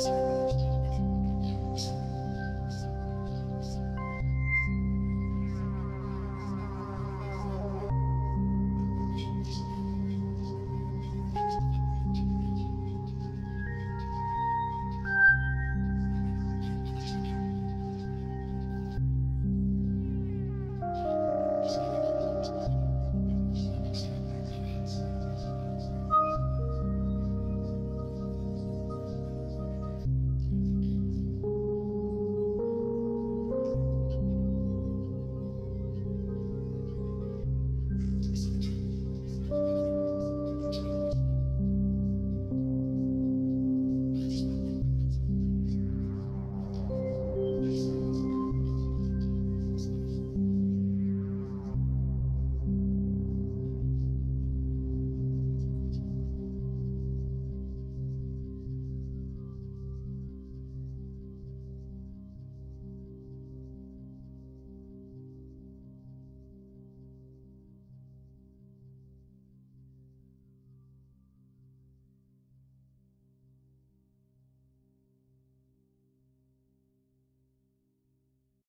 Jesus.